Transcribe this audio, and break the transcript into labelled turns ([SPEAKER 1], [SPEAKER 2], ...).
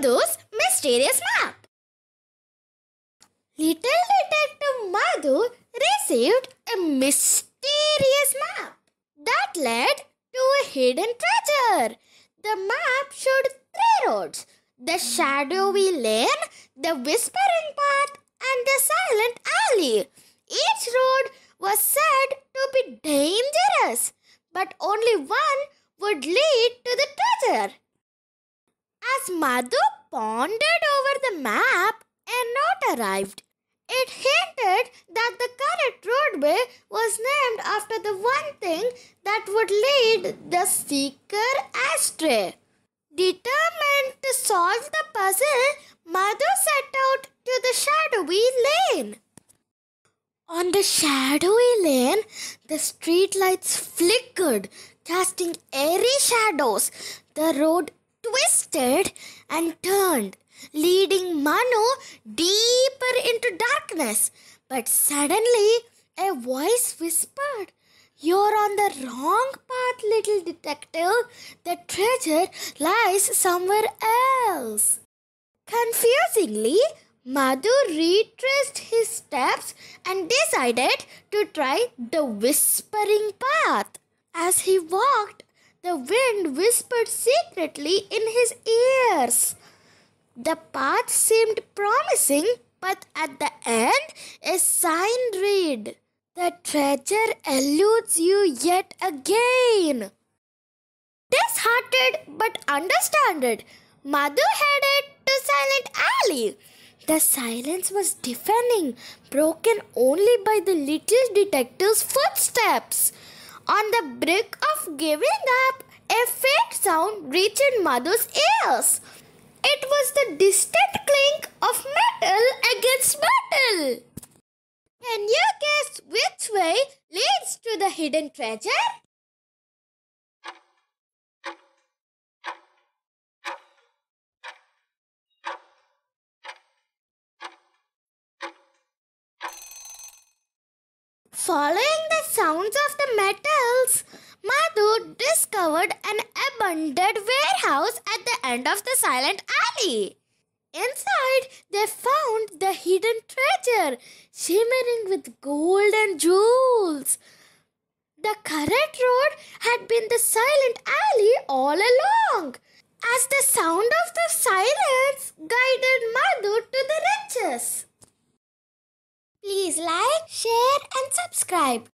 [SPEAKER 1] Madhu's mysterious map. Little Detective Madhu received a mysterious map that led to a hidden treasure. The map showed three roads the shadowy lane, the whispering path, and the silent alley. Each road was said to be dangerous, but only one would lead to the treasure. Madhu pondered over the map, a note arrived. It hinted that the correct roadway was named after the one thing that would lead the seeker astray. Determined to solve the puzzle, Madhu set out to the shadowy lane. On the shadowy lane, the streetlights flickered, casting airy shadows. The road twisted and turned, leading Madhu deeper into darkness. But suddenly, a voice whispered, You're on the wrong path, little detective. The treasure lies somewhere else. Confusingly, Madhu retraced his steps and decided to try the whispering path. As he walked, the wind whispered secretly in his ears. The path seemed promising, but at the end, a sign read The treasure eludes you yet again. Disheartened but understanded, Madhu headed to Silent Alley. The silence was deafening, broken only by the little detective's footsteps. On the brink of giving up, a faint sound reached Madhu's ears. It was the distant clink of metal against metal. Can you guess which way leads to the hidden treasure? Following the sounds of the metals, Madhu discovered an abandoned warehouse at the end of the silent alley. Inside, they found the hidden treasure, shimmering with gold and jewels. The correct road had been the silent alley all along, as the sound of the silence guided Madhu to the riches. Please like, share, and subscribe.